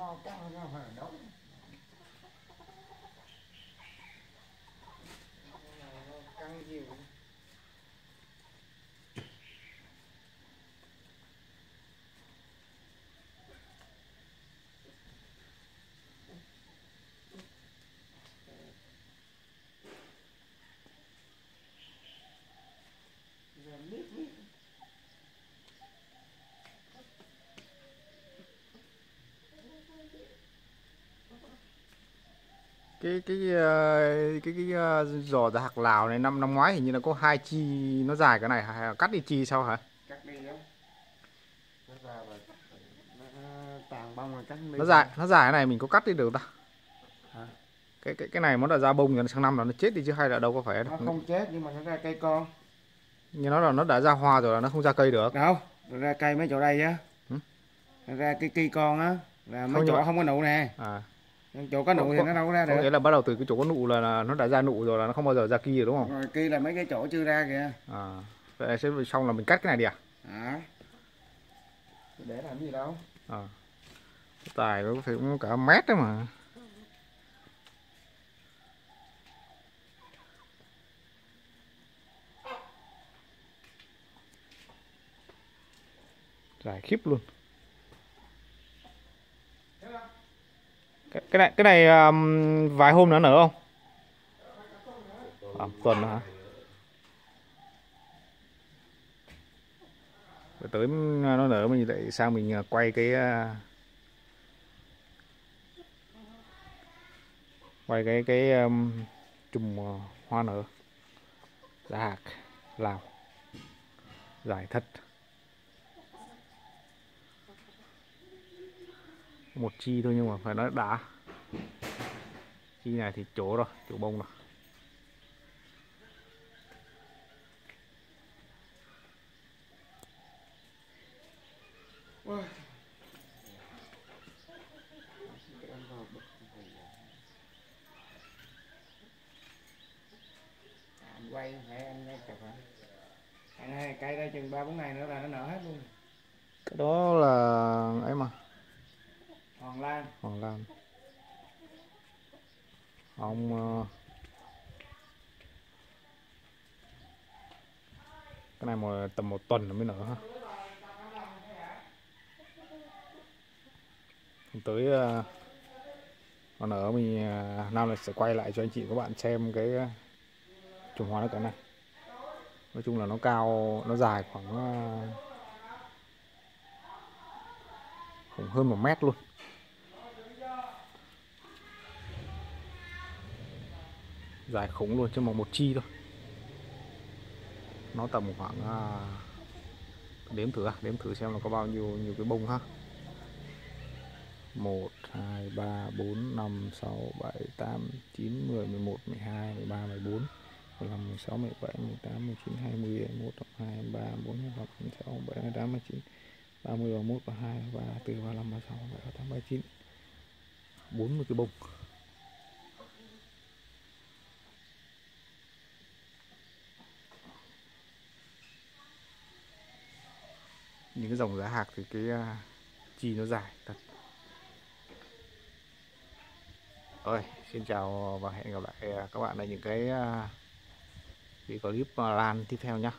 Có hoa 了 cái cái ờ, cái cái ờ, giò hạc lào này năm năm ngoái hình như là có hai chi nó dài cái này cắt đi chi sao hả? Cắt đi á. Nó ra và nó tàn bông rồi cắt đi. Nó dài nó dài cái này mình có cắt đi được ta? Hả? cái cái cái này nó đã ra bông rồi sang năm là nó chết đi chứ hay là đâu có phải nó không chết nhưng mà nó ra cây con. Như nó là nó đã ra hoa rồi là nó không ra cây được. Đâu ra cây mấy chỗ đây á. Ừ. ra cái cây con á. Là mấy chỗ không có nụ nè. À chỗ có nụ Có- thì nó đâu có ra có được. nghĩa là bắt đầu từ cái chỗ có nụ là, là nó đã ra nụ rồi là nó không bao giờ ra kia đúng không? Rồi kia là mấy cái chỗ chưa ra kìa. À vậy sẽ xong là mình cắt cái này đi à? À để làm gì đâu. À tài nó phải cũng cả mét đấy mà. Dài khiếp luôn cái, cái này cái này um, vài hôm nữa nở không? À, tuần nữa hả? Rồi tới à, nó nở mình lại sang mình quay cái uh, quay cái cái um, chùm à, hoa nở. Giá hạt, lào. Giải thật một chi thôi nhưng mà phải nói đã. Chi này thì chỗ rồi chỗ bông rồi. Quay hay anh ngay chụp hả anh hai cây đây chừng ba bốn ngày nữa là nó nở hết luôn. Cái đó là ấy mà hoàng lan. Hoàng Lan. Ông ờ, cái này một, tầm một tuần nó mới nở ha. Tới ờ, nó nở mình ờ, Nam lại sẽ quay lại cho anh chị các bạn xem cái trùng hoa nó cái này. Nói chung là nó cao, nó dài khoảng khoảng hơn một mét luôn. Dài khủng luôn chứ mà một chi thôi. Nó tầm khoảng à, đếm thử à, đếm thử xem là có bao nhiêu nhiều cái bông ha. 1 2 3 4 5 6 7 8 9 10 11 12 13 14 15 16 17 18 19 20 21 22 23 24 25 26 27 28 29 30 31 32 33 34 35 36 37 38 39 40 cái bông. Những cái dòng giá hạc thì cái à, chi nó dài thật. Rồi xin chào và hẹn gặp lại à, các bạn ở những cái à, cái clip à, lan tiếp theo nhé